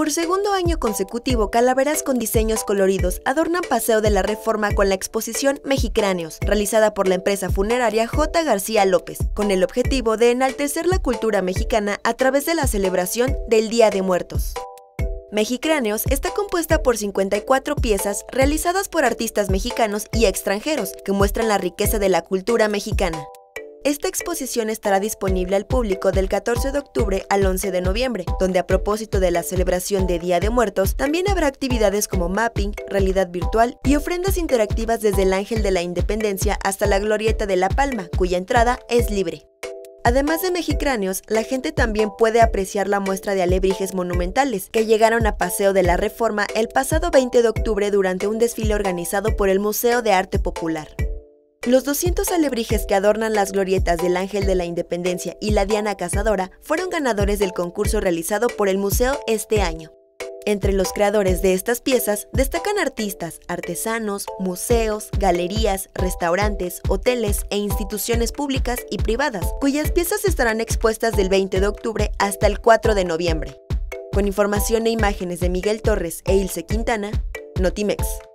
Por segundo año consecutivo, calaveras con diseños coloridos adornan Paseo de la Reforma con la exposición Mexicráneos, realizada por la empresa funeraria J. García López, con el objetivo de enaltecer la cultura mexicana a través de la celebración del Día de Muertos. Mexicráneos está compuesta por 54 piezas realizadas por artistas mexicanos y extranjeros que muestran la riqueza de la cultura mexicana. Esta exposición estará disponible al público del 14 de octubre al 11 de noviembre, donde a propósito de la celebración de Día de Muertos, también habrá actividades como mapping, realidad virtual y ofrendas interactivas desde el Ángel de la Independencia hasta la Glorieta de La Palma, cuya entrada es libre. Además de mexicráneos, la gente también puede apreciar la muestra de alebrijes monumentales que llegaron a Paseo de la Reforma el pasado 20 de octubre durante un desfile organizado por el Museo de Arte Popular. Los 200 alebrijes que adornan las glorietas del Ángel de la Independencia y la Diana Cazadora fueron ganadores del concurso realizado por el museo este año. Entre los creadores de estas piezas destacan artistas, artesanos, museos, galerías, restaurantes, hoteles e instituciones públicas y privadas, cuyas piezas estarán expuestas del 20 de octubre hasta el 4 de noviembre. Con información e imágenes de Miguel Torres e Ilse Quintana, Notimex.